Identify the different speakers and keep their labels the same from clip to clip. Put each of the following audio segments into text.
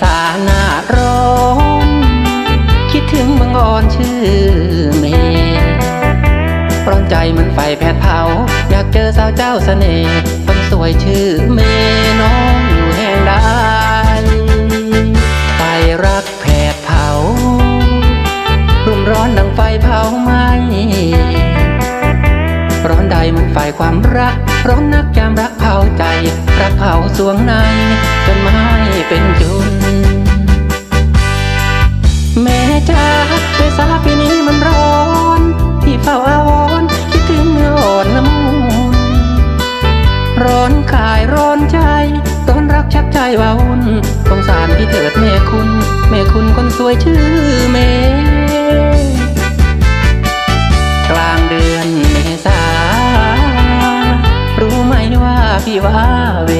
Speaker 1: ษาหน้าร้อนคิดถึงบังอ่อนชื่อเมร้อนใจมันไฟแผดเผา อยากเจอสาวเจ้าเสน่ห์คนสวยชื่อเมน้องอยู่แห่งใดไฟรักแผดเผารุ่มร้อนดังไฟเผาไหมร้อนใดมันไฟความรัก ร้อนนักยามรักเผาใจ รักเผาสวงในจนไม่เป็นจุ ใจว่าวุ่นสงสารพี่เถิดแม่คุณ แม่คุณคนสวยชื่อเมกลางเดือนเมษารู้ไหมว่าพี่ว่าเว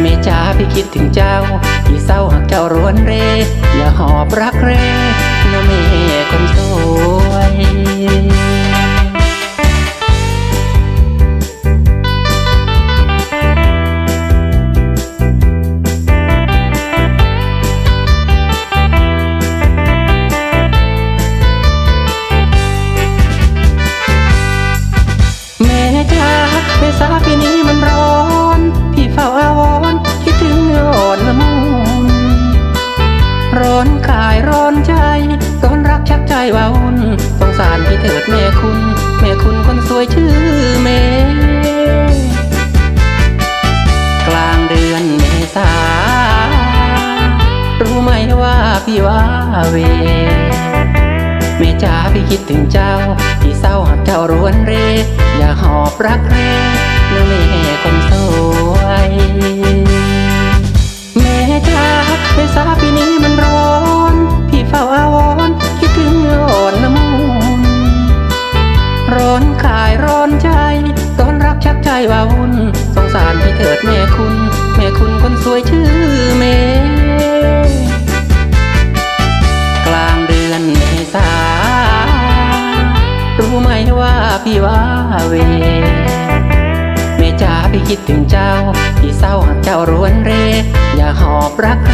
Speaker 1: เมจ้าพี่คิดถึงเจ้า พี่เศร้าหากเจ้ารวนเร อย่าหอบรักเรนะเมคนสวย พี่ว่าเว แม่จ้าพี่คิดถึงเจ้า พี่เศร้าหากเจ้ารวนเร อย่าหอ รู้ไหมว่าพี่ว่าเวแม่จ้าพี่คิดถึงเจ้า พี่เศร้าหากเจ้ารวนเร อย่าหอบรักเรนะเมคน